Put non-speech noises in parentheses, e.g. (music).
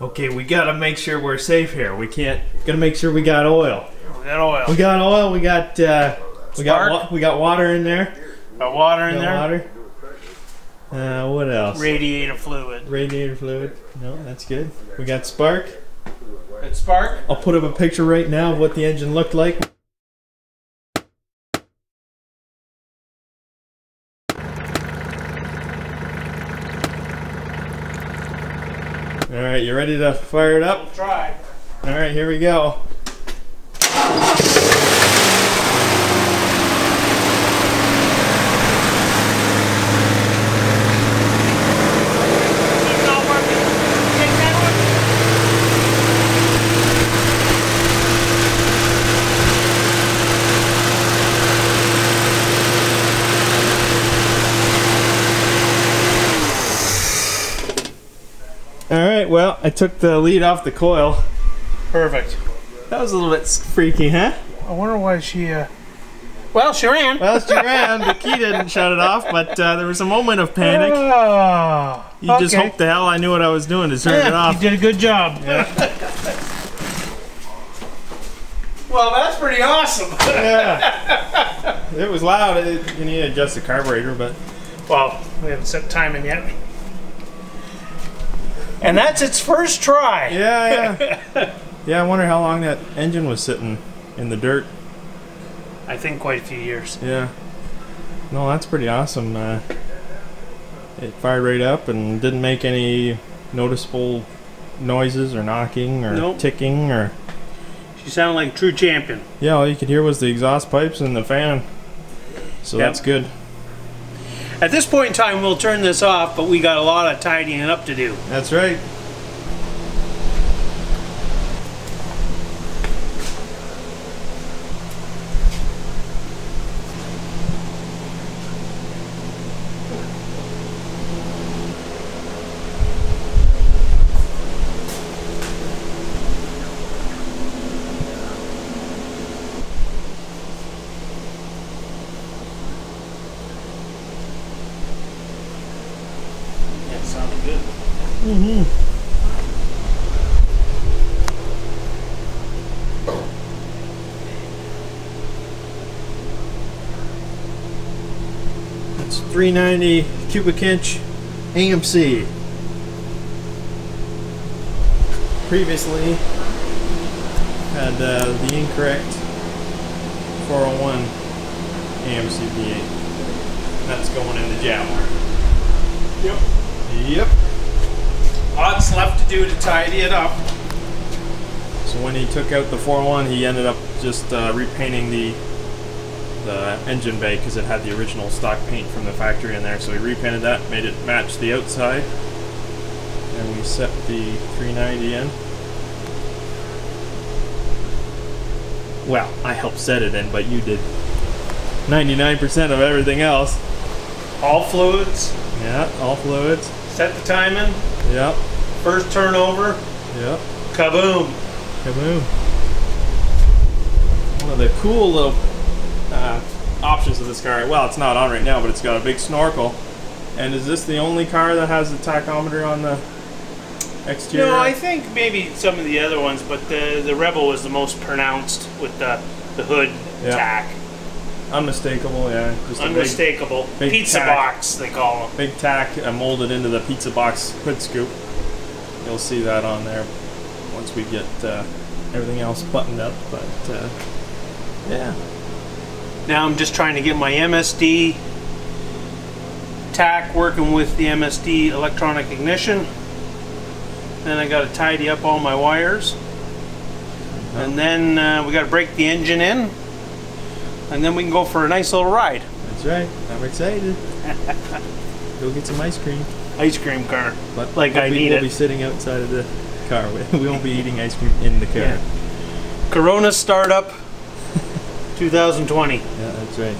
Okay, we gotta make sure we're safe here. We can't. Gotta make sure we got oil. We got oil. We got oil. We got. Uh, we got. We got water in there. Got water in Got there. water. Uh, what else? Radiator fluid. Radiator fluid. No, that's good. We got spark. Good spark. I'll put up a picture right now of what the engine looked like. All right, you ready to fire it up? We'll try. All right, here we go. It's not working. Take that one. All right, well, I took the lead off the coil. Perfect. That was a little bit freaky, huh? I wonder why she. Uh... Well, she ran. Well, she ran. The key didn't shut it off, but uh, there was a moment of panic. Oh, You just okay. hope the hell I knew what I was doing to turn it off. you did a good job. (laughs) well, that's pretty awesome. Yeah. (laughs) It was loud. It, you need to adjust the carburetor, but well, we haven't set timing yet. And that's its first try. yeah, yeah. Yeah, I wonder how long that engine was sitting in the dirt. I think quite a few years. Yeah. No, that's pretty awesome. Uh, it fired right up and didn't make any noticeable noises or knocking or Nope. ticking or. She sounded like a true champion. Yeah, all you could hear was the exhaust pipes and the fan. So Yep. that's good. At this point in time, we'll turn this off, but we got a lot of tidying up to do. That's right. Good. It's 390 cubic inch AMC. Previously had uh, the incorrect 401 AMC V8. That's going in the Jaguar. Yep. Yep. Lots left to do to tidy it up. So when he took out the 401, he ended up just uh, repainting the the engine bay because it had the original stock paint from the factory in there. So he repainted that, made it match the outside, and we set the 390 in. Well, I helped set it in, but you did 99% of everything else. All fluids. Yeah, all fluids. Set the timing. Yep, First turnover. yep. Kaboom. Kaboom. One of the cool little uh, options of this car. Well, it's not on right now, but it's got a big snorkel. And is this the only car that has a tachometer on the exterior? No, I think maybe some of the other ones, but the the Rebel was the most pronounced with the the hood Yeah. tach. Unmistakable, yeah. Just a big, Unmistakable. big Pizza tach. box, they call them. big tach uh, molded into the pizza box hood scoop. You'll see that on there once we get uh, everything else buttoned up. But uh, yeah, Now I'm just trying to get my MSD tach working with the MSD electronic ignition. Then I got to tidy up all my wires. And then uh, we got to break the engine in. And then we can go for a nice little ride. that's right. I'm excited. (laughs) Go get some ice cream. Ice cream car. But Like we'll I be, need we'll it. be sitting outside of the car. (laughs) We won't be eating ice cream in the car. Yeah, Corona startup (laughs) 2020. Yeah, that's right.